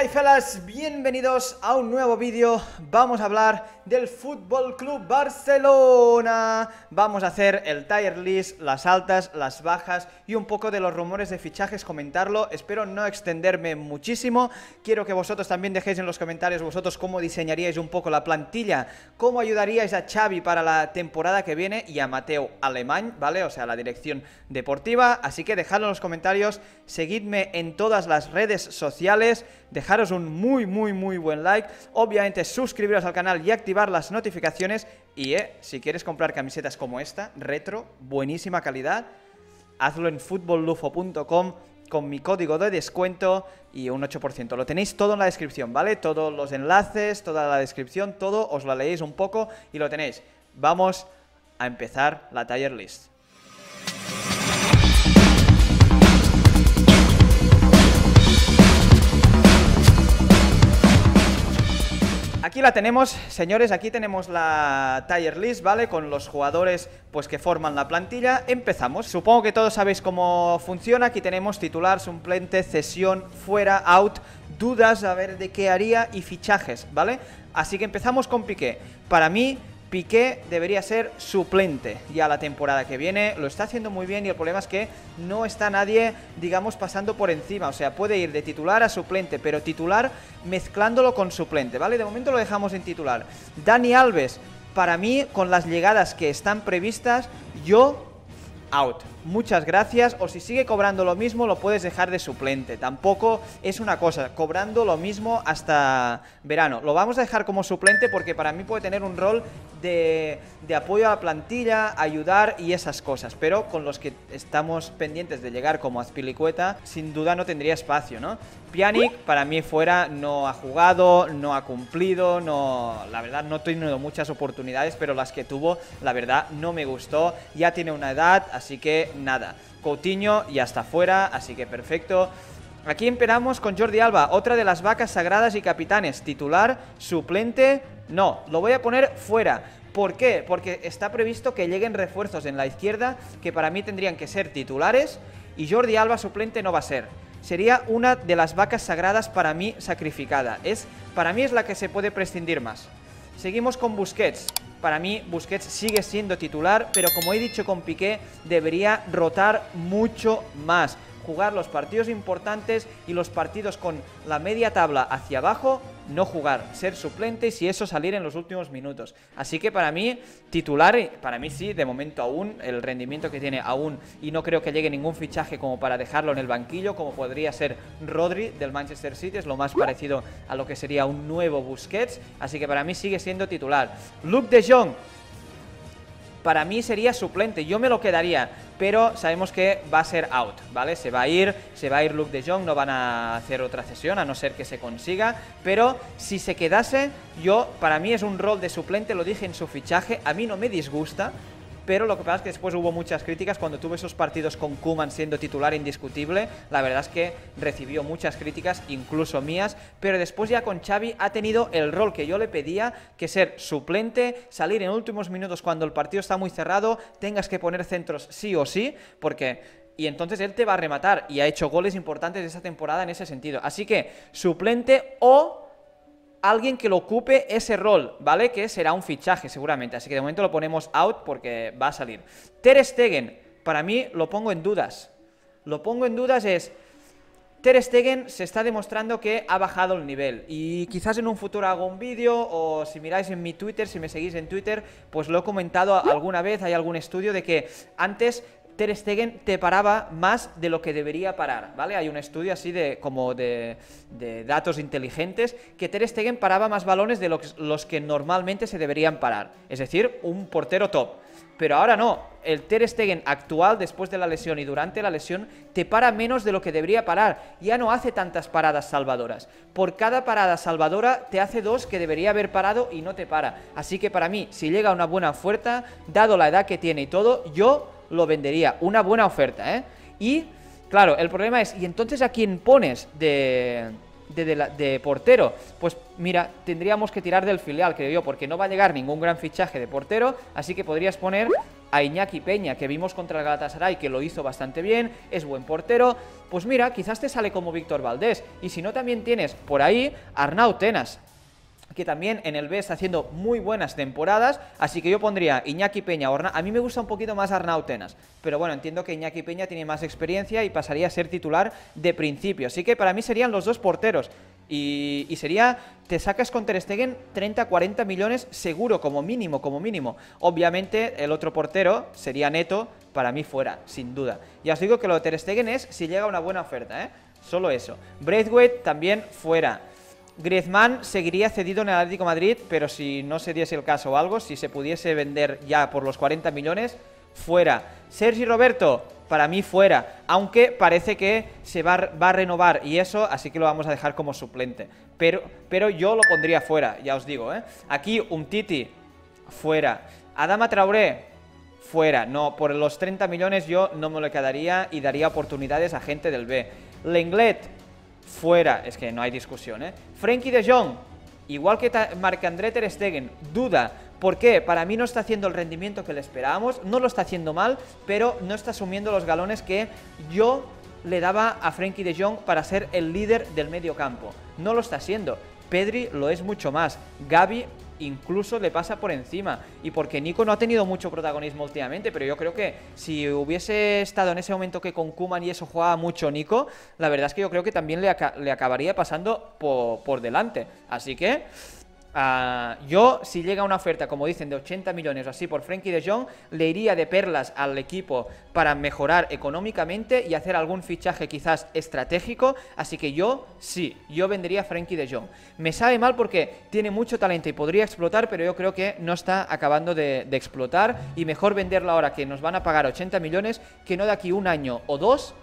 Hi fellas, bienvenidos a un nuevo vídeo. Vamos a hablar del Fútbol Club Barcelona. Vamos a hacer el tier list, las altas, las bajas y un poco de los rumores de fichajes, comentarlo. Espero no extenderme muchísimo. Quiero que vosotros también dejéis en los comentarios vosotros cómo diseñaríais un poco la plantilla, cómo ayudaríais a Xavi para la temporada que viene y a Mateo Alemán, ¿vale? O sea, la dirección deportiva. Así que dejadlo en los comentarios, seguidme en todas las redes sociales dejaros un muy, muy, muy buen like, obviamente suscribiros al canal y activar las notificaciones y eh, si quieres comprar camisetas como esta, retro, buenísima calidad, hazlo en futbollufo.com con mi código de descuento y un 8%. Lo tenéis todo en la descripción, ¿vale? Todos los enlaces, toda la descripción, todo, os lo leéis un poco y lo tenéis. Vamos a empezar la tier list. Aquí la tenemos, señores, aquí tenemos la tier list, ¿vale? Con los jugadores pues que forman la plantilla. Empezamos. Supongo que todos sabéis cómo funciona. Aquí tenemos titular, suplente, cesión, fuera, out, dudas, a ver de qué haría y fichajes, ¿vale? Así que empezamos con Piqué. Para mí, Piqué debería ser suplente ya la temporada que viene, lo está haciendo muy bien y el problema es que no está nadie, digamos, pasando por encima, o sea, puede ir de titular a suplente, pero titular mezclándolo con suplente, ¿vale? De momento lo dejamos en titular. Dani Alves, para mí, con las llegadas que están previstas, yo out. Muchas gracias. O si sigue cobrando lo mismo, lo puedes dejar de suplente. Tampoco es una cosa, cobrando lo mismo hasta verano. Lo vamos a dejar como suplente porque para mí puede tener un rol de, de apoyo a la plantilla, ayudar y esas cosas. Pero con los que estamos pendientes de llegar como Azpilicueta, sin duda no tendría espacio, ¿no? Pjanic para mí fuera no ha jugado, no ha cumplido, no, la verdad no ha tenido muchas oportunidades, pero las que tuvo, la verdad no me gustó. Ya tiene una edad, así que nada. Coutinho ya está fuera, así que perfecto. Aquí esperamos con Jordi Alba, otra de las vacas sagradas y capitanes. Titular, suplente, no, lo voy a poner fuera. ¿Por qué? Porque está previsto que lleguen refuerzos en la izquierda que para mí tendrían que ser titulares y Jordi Alba suplente no va a ser. Sería una de las vacas sagradas para mí sacrificada. Es, para mí es la que se puede prescindir más. Seguimos con Busquets. Para mí Busquets sigue siendo titular, pero como he dicho con Piqué, debería rotar mucho más. Jugar los partidos importantes y los partidos con la media tabla hacia abajo, no jugar, ser suplente y eso salir en los últimos minutos. Así que para mí, titular, para mí sí, de momento aún, el rendimiento que tiene aún, y no creo que llegue ningún fichaje como para dejarlo en el banquillo, como podría ser Rodri del Manchester City, es lo más parecido a lo que sería un nuevo Busquets, así que para mí sigue siendo titular. Luke de Jong, para mí sería suplente, yo me lo quedaría, pero sabemos que va a ser out, ¿vale? Se va a ir, se va a ir Luke de Jong, no van a hacer otra cesión, a no ser que se consiga, pero si se quedase, yo, para mí es un rol de suplente, lo dije en su fichaje, a mí no me disgusta, pero lo que pasa es que después hubo muchas críticas. Cuando tuve esos partidos con Kuman siendo titular indiscutible, la verdad es que recibió muchas críticas, incluso mías, pero después ya con Xavi ha tenido el rol que yo le pedía, que ser suplente, salir en últimos minutos cuando el partido está muy cerrado, tengas que poner centros sí o sí, porque y entonces él te va a rematar. Y ha hecho goles importantes esta temporada en ese sentido. Así que suplente o alguien que lo ocupe ese rol, ¿vale? Que será un fichaje seguramente, así que de momento lo ponemos out porque va a salir. Ter Stegen, para mí lo pongo en dudas. Lo pongo en dudas es... Ter Stegen se está demostrando que ha bajado el nivel y quizás en un futuro hago un vídeo o si miráis en mi Twitter, si me seguís en Twitter, pues lo he comentado alguna vez, hay algún estudio de que antes Ter Stegen te paraba más de lo que debería parar, ¿vale? Hay un estudio así de como de, datos inteligentes que Ter Stegen paraba más balones de los, que normalmente se deberían parar, es decir, un portero top. Pero ahora no, el Ter Stegen actual, después de la lesión y durante la lesión, te para menos de lo que debería parar. Ya no hace tantas paradas salvadoras. Por cada parada salvadora te hace dos que debería haber parado y no te para. Así que para mí, si llega una buena oferta, dado la edad que tiene y todo, yo lo vendería. Una buena oferta, ¿eh? Y, claro, el problema es, ¿y entonces a quién pones de, de, portero. Pues mira, tendríamos que tirar del filial, creo yo, porque no va a llegar ningún gran fichaje de portero, así que podrías poner a Iñaki Peña, que vimos contra el Galatasaray, que lo hizo bastante bien, es buen portero, pues mira, quizás te sale como Víctor Valdés, y si no también tienes por ahí Arnau Tenas, que también en el B está haciendo muy buenas temporadas, así que yo pondría Iñaki Peña, Orna. a mí me gusta un poquito más Arnau Tenas, pero bueno, entiendo que Iñaki Peña tiene más experiencia y pasaría a ser titular de principio, así que para mí serían los dos porteros, y, sería, te sacas con Ter Stegen 30-40 millones seguro, como mínimo, como mínimo. Obviamente el otro portero sería neto, para mí fuera, sin duda. Ya os digo que lo de Ter Stegen es si llega una buena oferta, ¿eh? Solo eso. Braithwaite también fuera. Griezmann seguiría cedido en el Atlético Madrid, pero si no se diese el caso o algo, si se pudiese vender ya por los 40 millones, fuera. Sergi Roberto, para mí fuera, aunque parece que se va, a renovar y eso, así que lo vamos a dejar como suplente. Pero, pero yo lo pondría fuera, ya os digo, ¿eh? Aquí un Titi, fuera. Adama Traoré, fuera. No, por los 30 millones yo no me lo quedaría y daría oportunidades a gente del B. Lenglet, fuera, es que no hay discusión, ¿eh? Frankie de Jong, igual que Marc-André Ter Stegen, duda. ¿Por qué? Para mí no está haciendo el rendimiento que le esperábamos, no lo está haciendo mal, pero no está asumiendo los galones que yo le daba a Frankie de Jong para ser el líder del medio campo. No lo está haciendo. Pedri lo es mucho más. Gaby incluso le pasa por encima. Y porque Nico no ha tenido mucho protagonismo últimamente, pero yo creo que si hubiese estado en ese momento que con Kuman y eso jugaba mucho Nico, la verdad es que yo creo que también le, le acabaría pasando por, por delante. Así que Ah, yo, si llega una oferta, como dicen, de 80 millones o así por Frankie de Jong, le iría de perlas al equipo para mejorar económicamente y hacer algún fichaje quizás estratégico. Así que yo, sí, yo vendería a de Jong. Me sabe mal porque tiene mucho talento y podría explotar, pero yo creo que no está acabando de, de explotar. Y mejor venderlo ahora que nos van a pagar 80 millones que no de aquí un año o dos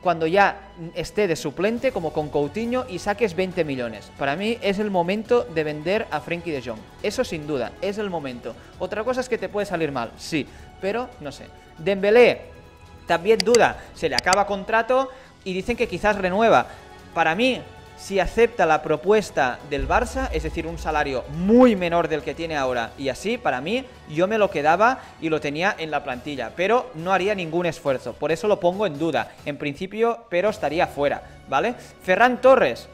cuando ya esté de suplente como con Coutinho y saques 20 millones. Para mí es el momento de vender a Frenkie de Jong. Eso sin duda, es el momento. Otra cosa es que te puede salir mal, sí, pero no sé. Dembélé también duda, se le acaba contrato y dicen que quizás renueva. Para mí si acepta la propuesta del Barça, es decir, un salario muy menor del que tiene ahora, y así, para mí, yo me lo quedaba y lo tenía en la plantilla, pero no haría ningún esfuerzo, por eso lo pongo en duda, en principio, pero estaría fuera, ¿vale? Ferran Torres,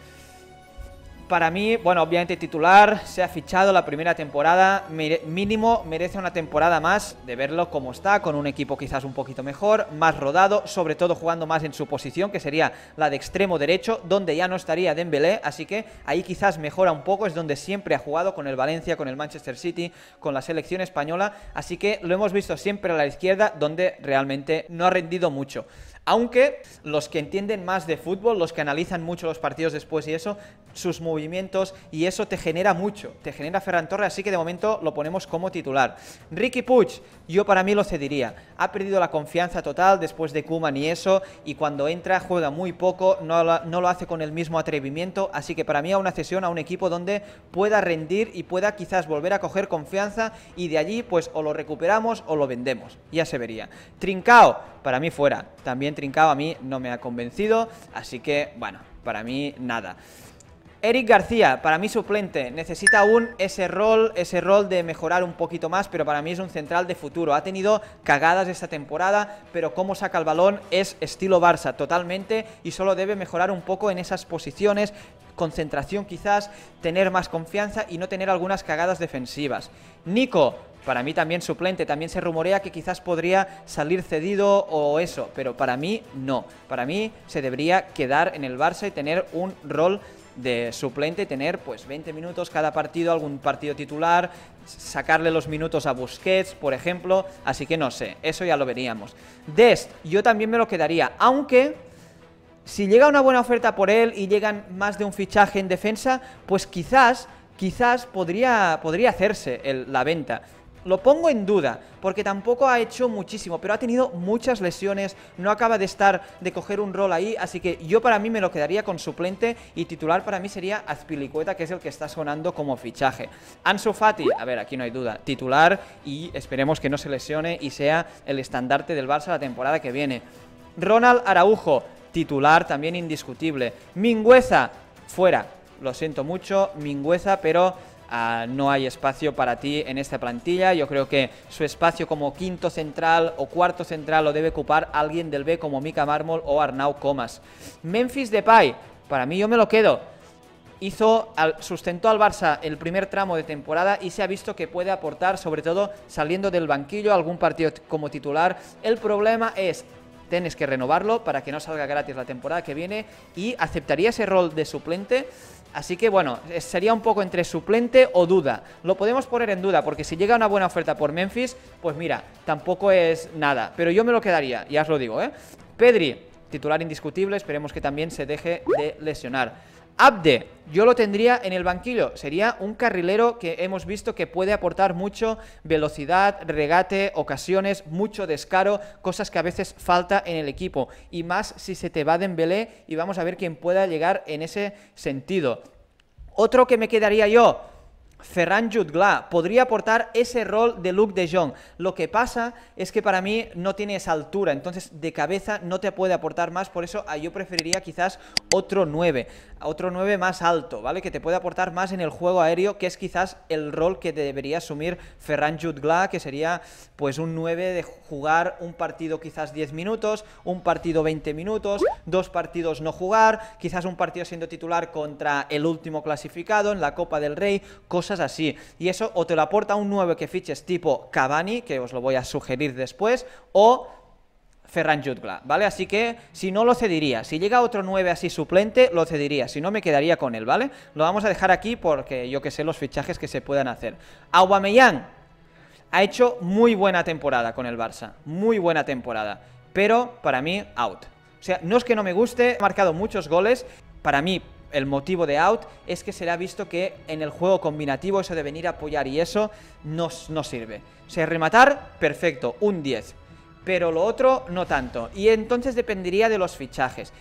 para mí, bueno, obviamente titular, se ha fichado la primera temporada, mínimo merece una temporada más de verlo como está, con un equipo quizás un poquito mejor, más rodado, sobre todo jugando más en su posición, que sería la de extremo derecho, donde ya no estaría Dembélé, así que ahí quizás mejora un poco, es donde siempre ha jugado con el Valencia, con el Manchester City, con la selección española, así que lo hemos visto siempre a la izquierda, donde realmente no ha rendido mucho. Aunque los que entienden más de fútbol, los que analizan mucho los partidos después y eso, sus movimientos y eso te genera mucho, te genera Ferran Torres, así que de momento lo ponemos como titular. Ricky Puig, yo para mí lo cediría. Ha perdido la confianza total después de Kuman y eso, y cuando entra juega muy poco, no lo, no lo hace con el mismo atrevimiento, así que para mí a una cesión a un equipo donde pueda rendir y pueda quizás volver a coger confianza y de allí pues o lo recuperamos o lo vendemos, ya se vería. Trincao, para mí fuera, también trincado a mí no me ha convencido, así que, bueno, para mí nada. Eric García, para mí suplente, necesita aún ese rol, ese rol de mejorar un poquito más, pero para mí es un central de futuro. Ha tenido cagadas esta temporada, pero cómo saca el balón es estilo Barça totalmente y solo debe mejorar un poco en esas posiciones, concentración quizás, tener más confianza y no tener algunas cagadas defensivas. Nico, para mí también suplente, también se rumorea que quizás podría salir cedido o eso, pero para mí no. Para mí se debería quedar en el Barça y tener un rol de suplente, tener pues 20 minutos cada partido, algún partido titular, sacarle los minutos a Busquets, por ejemplo, así que no sé, eso ya lo veríamos. Dest, yo también me lo quedaría, aunque si llega una buena oferta por él y llegan más de un fichaje en defensa, pues quizás, quizás podría, podría hacerse la venta. Lo pongo en duda, porque tampoco ha hecho muchísimo, pero ha tenido muchas lesiones, no acaba de estar, de coger un rol ahí, así que yo para mí me lo quedaría con suplente y titular para mí sería Azpilicueta, que es el que está sonando como fichaje. Ansu Fati, a ver, aquí no hay duda, titular y esperemos que no se lesione y sea el estandarte del Barça la temporada que viene. Ronald Araujo, titular también indiscutible. Mingüeza, fuera. Lo siento mucho, Mingüeza, pero ah, no hay espacio para ti en esta plantilla. Yo creo que su espacio como quinto central o cuarto central lo debe ocupar alguien del B como Mika Mármol o Arnau Comas. Memphis Depay, para mí yo me lo quedo hizo, sustentó al Barça el primer tramo de temporada y se ha visto que puede aportar, sobre todo saliendo del banquillo, algún partido como titular. El problema es tienes que renovarlo para que no salga gratis la temporada que viene y aceptaría ese rol de suplente. Así que bueno, sería un poco entre suplente o duda. Lo podemos poner en duda porque si llega una buena oferta por Memphis, pues mira, tampoco es nada. Pero yo me lo quedaría, ya os lo digo, ¿eh? Pedri, titular indiscutible, esperemos que también se deje de lesionar. Abde, yo lo tendría en el banquillo. Sería un carrilero que hemos visto que puede aportar mucho velocidad, regate, ocasiones, mucho descaro, cosas que a veces falta en el equipo. Y más si se te va Dembélé y vamos a ver quién pueda llegar en ese sentido. Otro que me quedaría yo, Ferran Jutgla podría aportar ese rol de Luke de Jong. Lo que pasa es que para mí no tiene esa altura, entonces de cabeza no te puede aportar más, por eso ah, yo preferiría quizás otro 9, otro 9 más alto, ¿vale? Que te puede aportar más en el juego aéreo, que es quizás el rol que debería asumir Ferran Jutgla, que sería pues un 9 de jugar un partido quizás 10 minutos, un partido 20 minutos, dos partidos no jugar, quizás un partido siendo titular contra el último clasificado en la Copa del Rey, cosas así. Y eso o te lo aporta un 9 que fiches tipo Cavani, que os lo voy a sugerir después, o Ferran Jutgla, ¿vale? Así que si no lo cediría, si llega otro 9 así suplente, lo cediría, si no me quedaría con él, ¿vale? Lo vamos a dejar aquí porque yo que sé los fichajes que se puedan hacer. Aubameyang ha hecho muy buena temporada con el Barça, muy buena temporada, pero para mí out. O sea, no es que no me guste, ha marcado muchos goles, para mí el motivo de out es que se le ha visto que en el juego combinativo eso de venir a apoyar y eso no, no sirve. O sea, rematar, perfecto, un 10. Pero lo otro no tanto. Y entonces dependería de los fichajes.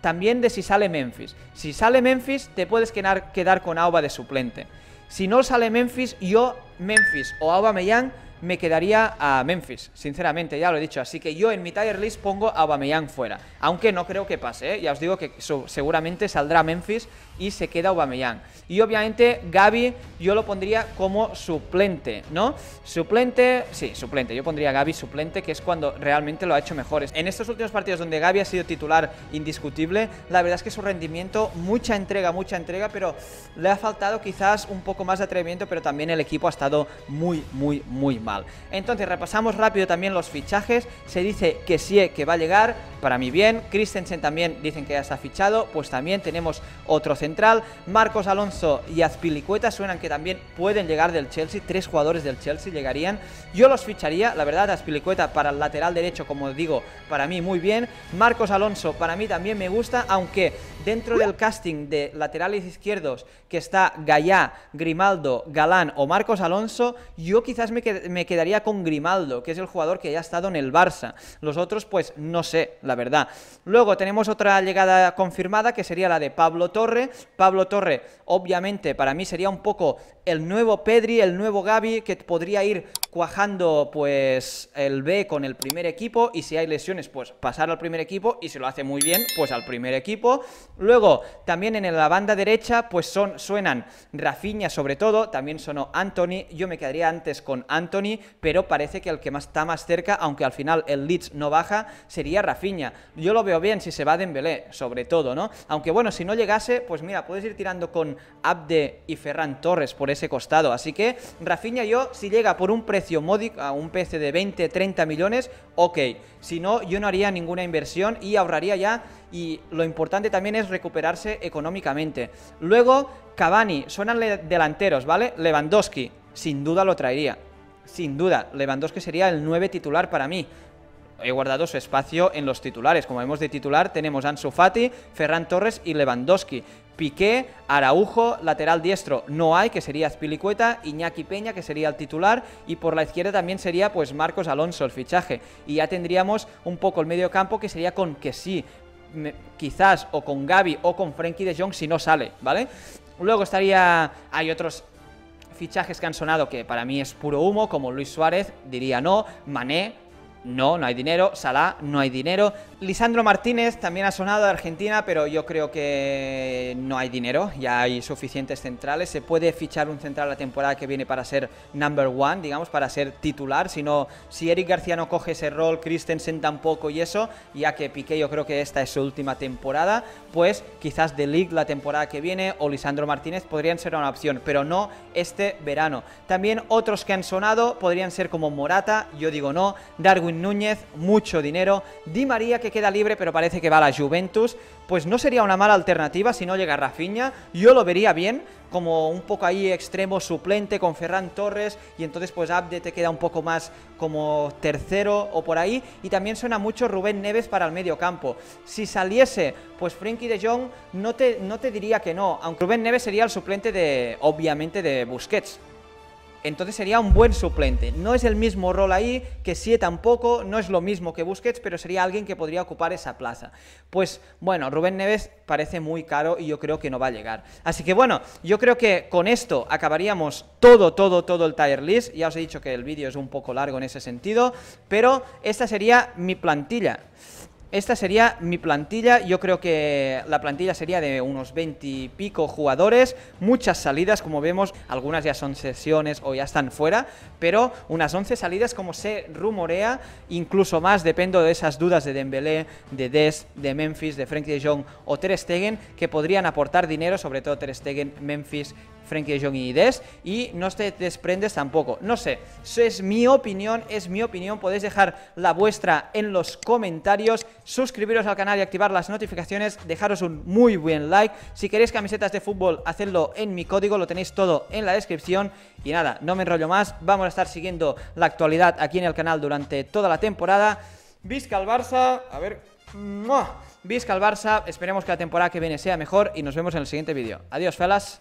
también de si sale Memphis. Si sale Memphis, te puedes quedar, quedar con Auba de suplente. Si no sale Memphis, yo, Memphis o Auba Mellán me quedaría a Memphis, sinceramente, ya lo he dicho. Así que yo en mi tier list pongo a Aubameyang fuera. Aunque no creo que pase, ¿eh? ya os digo que seguramente saldrá Memphis y se queda Aubameyang. Y obviamente Gaby yo lo pondría como suplente, ¿no? Suplente, sí, suplente. Yo pondría a Gaby suplente, que es cuando realmente lo ha hecho mejores. En estos últimos partidos donde Gaby ha sido titular indiscutible, la verdad es que su rendimiento, mucha entrega, mucha entrega, pero le ha faltado quizás un poco más de atrevimiento, pero también el equipo ha estado muy, muy, muy mal. Entonces repasamos rápido también los fichajes. Se dice que sí, que va a llegar, para mí bien. Christensen también dicen que ya está fichado, pues también tenemos otro central. Marcos Alonso y Azpilicueta suenan que también pueden llegar del Chelsea. Tres jugadores del Chelsea llegarían. Yo los ficharía, la verdad, Azpilicueta para el lateral derecho, como digo, para mí muy bien. Marcos Alonso para mí también me gusta, aunque dentro del casting de laterales izquierdos que está Gallá, Grimaldo, Galán o Marcos Alonso, yo quizás me, me quedaría con Grimaldo, que es el jugador que ya ha estado en el Barça. Los otros, pues no sé, la verdad. Luego tenemos otra llegada confirmada que sería la de Pablo Torre. Pablo Torre, obviamente, para mí sería un poco el nuevo Pedri, el nuevo Gaby, que podría ir cuajando pues el B con el primer equipo y si hay lesiones pues pasar al primer equipo y si lo hace muy bien pues al primer equipo. Luego también en la banda derecha pues son, suenan Rafinha sobre todo, también sonó Anthony, yo me quedaría antes con Anthony, pero parece que el que más está más cerca, aunque al final el Leeds no baja, sería Rafinha. Yo lo veo bien si se va Dembélé, sobre todo, ¿no? Aunque bueno, si no llegase, pues mira, puedes ir tirando con Abde y Ferran Torres por ese costado. Así que Rafinha yo, si llega por un precio módico, a un PC de 20, 30 millones, ok. Si no, yo no haría ninguna inversión y ahorraría ya y lo importante también es recuperarse económicamente. Luego, Cavani, suenan delanteros, ¿vale? Lewandowski, sin duda lo traería. Sin duda, Lewandowski sería el 9 titular para mí he guardado su espacio en los titulares. Como vemos de titular tenemos Ansu Fati, Ferran Torres y Lewandowski. Piqué, Araujo, lateral diestro no hay, que sería Azpilicueta, Iñaki Peña, que sería el titular, y por la izquierda también sería pues Marcos Alonso el fichaje. Y ya tendríamos un poco el medio campo que sería con que sí, quizás o con Gaby o con Frenkie de Jong si no sale, ¿vale? Luego estaría, hay otros fichajes que han sonado que para mí es puro humo, como Luis Suárez, diría no, Mané, no, no hay dinero. Salah, no hay dinero. Lisandro Martínez también ha sonado de Argentina, pero yo creo que no hay dinero, ya hay suficientes centrales. Se puede fichar un central la temporada que viene para ser number one, digamos, para ser titular. Si no, si Eric García no coge ese rol, Christensen tampoco y eso, ya que Piqué yo creo que esta es su última temporada, pues quizás De League la temporada que viene o Lisandro Martínez podrían ser una opción, pero no este verano. También otros que han sonado podrían ser como Morata, yo digo no, Darwin Núñez, mucho dinero, Di María que queda libre pero parece que va a la Juventus, pues no sería una mala alternativa si no llega Rafinha, yo lo vería bien, como un poco ahí extremo suplente con Ferran Torres y entonces pues Abde te queda un poco más como tercero o por ahí. Y también suena mucho Rubén Neves para el medio campo. Si saliese pues Frenkie de Jong no te, no te diría que no, aunque Rubén Neves sería el suplente de obviamente de Busquets, entonces sería un buen suplente. No es el mismo rol ahí, que sí tampoco, no es lo mismo que Busquets, pero sería alguien que podría ocupar esa plaza. Pues bueno, Rubén Neves parece muy caro y yo creo que no va a llegar. Así que bueno, yo creo que con esto acabaríamos todo, todo, todo el tier list. Ya os he dicho que el vídeo es un poco largo en ese sentido, pero esta sería mi plantilla. Esta sería mi plantilla, yo creo que la plantilla sería de unos 20 y pico jugadores, muchas salidas, como vemos, algunas ya son sesiones o ya están fuera, pero unas 11 salidas como se rumorea, incluso más, dependo de esas dudas de Dembélé, de Des, de Memphis, de Frankie de Jong o Ter Stegen, que podrían aportar dinero, sobre todo Ter Stegen, Memphis, Frankie de y Des, y no te desprendes tampoco. No sé, eso es mi opinión, es mi opinión, podéis dejar la vuestra en los comentarios, suscribiros al canal y activar las notificaciones, dejaros un muy buen like, si queréis camisetas de fútbol, hacedlo en mi código, lo tenéis todo en la descripción, y nada, no me enrollo más, vamos a estar siguiendo la actualidad aquí en el canal durante toda la temporada. Visca al Barça, a ver... Visca al Barça, esperemos que la temporada que viene sea mejor y nos vemos en el siguiente vídeo. Adiós, felas.